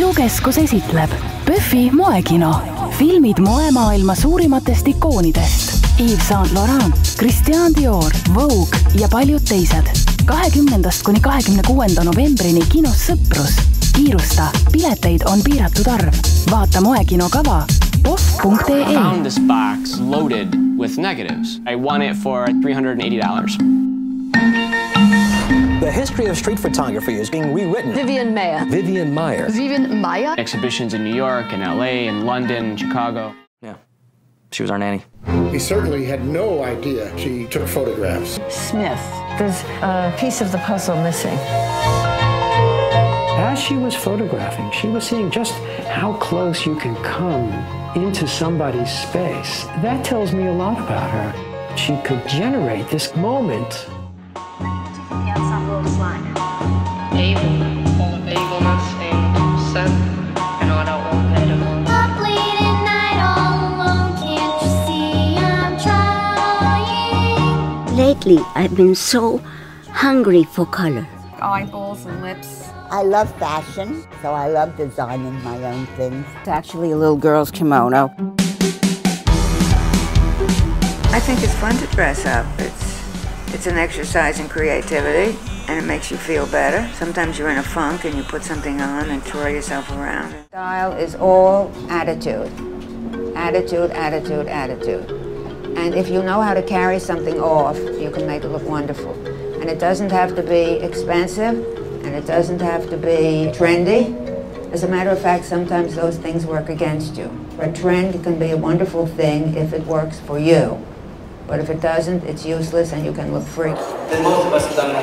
ilukeskus esitleb PÖFFi moekino. filmid moemaailma suurimatest ikoonidest. Yves Saint Laurent, Christian Dior, Vogue ja paljud teised. kahekümnendast kuni kahekümne kuuenda novembrini kinos Sõprus. kiirusta, pileteid on piiratud arv. vaata moekino kava post.ee. found this box loaded with negatives. I won it for $380. The history of street photography is being rewritten. Vivian Maier. Vivian Maier. Vivian Maier? Exhibitions in New York and LA and London, and Chicago. Yeah. She was our nanny. He certainly had no idea she took photographs. Smith. There's a piece of the puzzle missing. As she was photographing, she was seeing just how close you can come into somebody's space. That tells me a lot about her. She could generate this moment Lately, I've been so hungry for color. Eyeballs and lips. I love fashion, so I love designing my own things. It's actually a little girl's kimono. I think it's fun to dress up. It's it's an exercise in creativity and it makes you feel better. Sometimes you're in a funk and you put something on and twirl yourself around. Style is all attitude. Attitude, attitude, attitude. And if you know how to carry something off, you can make it look wonderful. And it doesn't have to be expensive and it doesn't have to be trendy. As a matter of fact, sometimes those things work against you. A trend can be a wonderful thing if it works for you. But if it doesn't, it's useless and you can look freak. Then most of us have done it.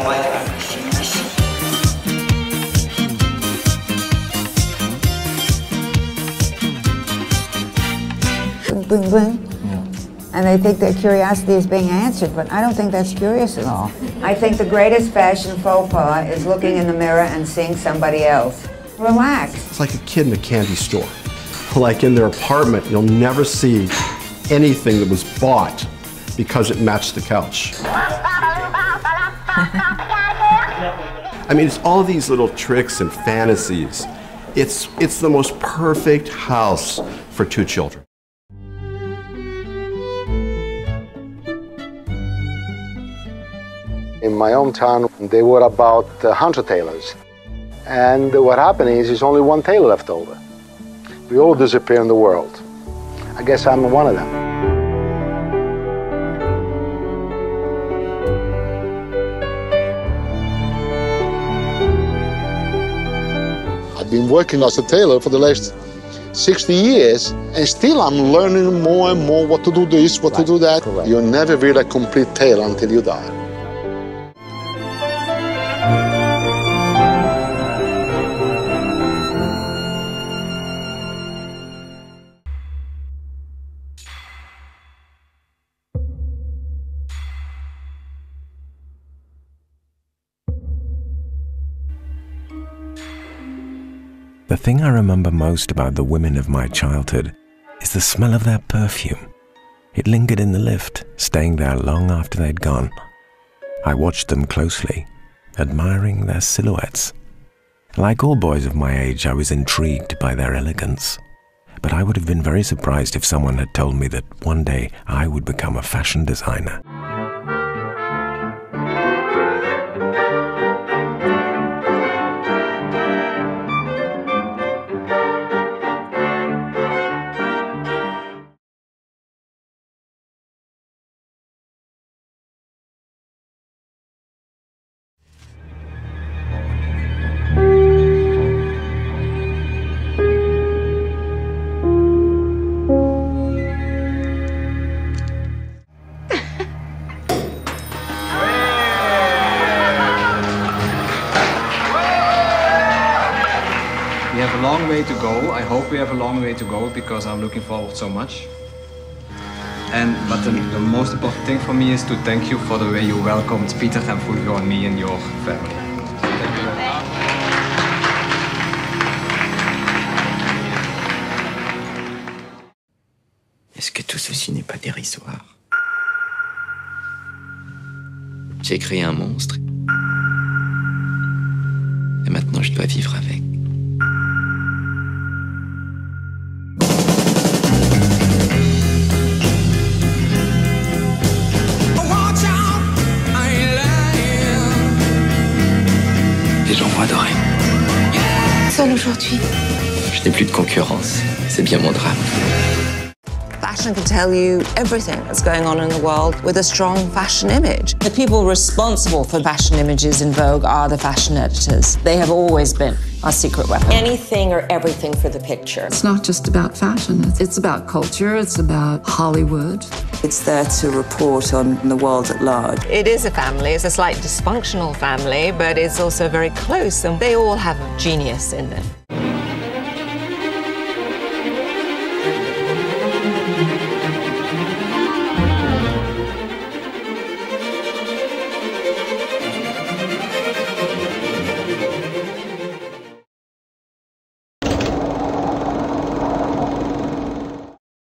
Boom, boom, boom. And they think their curiosity is being answered, but I don't think that's curious at all. I think the greatest fashion faux pas is looking in the mirror and seeing somebody else. Relax. It's like a kid in a candy store. Like in their apartment, you'll never see anything that was bought because it matched the couch. I mean, it's all these little tricks and fantasies. It's, it's the most perfect house for two children. In my hometown, they were about uh, 100 tailors. And what happened is, there's only one tailor left over. We all disappear in the world. I guess I'm one of them. I've been working as a tailor for the last 60 years, and still I'm learning more and more what to do this, what to do that. You're never really a complete tailor until you die. The thing I remember most about the women of my childhood is the smell of their perfume. It lingered in the lift, staying there long after they'd gone. I watched them closely, admiring their silhouettes. Like all boys of my age, I was intrigued by their elegance. But I would have been very surprised if someone had told me that one day I would become a fashion designer. A long way to go. I hope we have a long way to go because I'm looking forward so much. And but the, the most important thing for me is to thank you for the way you welcomed Peter and Fulvio and me and your family. Est-ce que tout ceci n'est pas dérisoire J'ai créé un monstre. Et maintenant je dois vivre avec. Seul aujourd'hui. Je n'ai plus de concurrence. C'est bien mon drame. Fashion can tell you everything that's going on in the world with a strong fashion image. The people responsible for fashion images in Vogue are the fashion editors. They have always been our secret weapon. Anything or everything for the picture. It's not just about fashion, it's about culture, it's about Hollywood. It's there to report on the world at large. It is a family. It's a slight dysfunctional family, but it's also very close, and they all have genius in them.